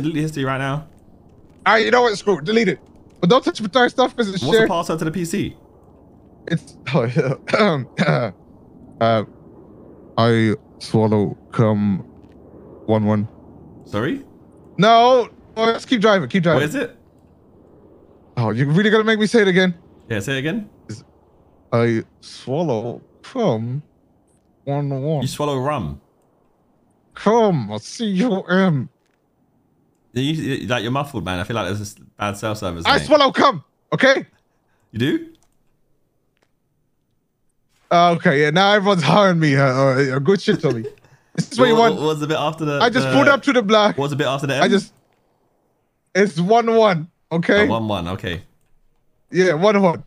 delete the history right now. All right, you know what? Screw it. Delete it. But don't touch my stuff because it's What's shared. the password to the PC? It's oh yeah. uh, I swallow cum one one. Sorry? No, oh, let's keep driving. Keep driving. What is it? Oh, you really gonna make me say it again? Yeah, say it again. I swallow cum one one. You swallow rum. Cum. C U M. You, like you're muffled, man. I feel like there's a bad cell service. I mate. swallow cum. Okay. You do? Uh, okay. Yeah. Now everyone's hiring me. Uh, uh, good shit to me. This is what you want. what was the bit after the? I just the, pulled up to the black. What was the bit after the? M? I just. It's one one. Okay. Oh, one one. Okay. Yeah, one one.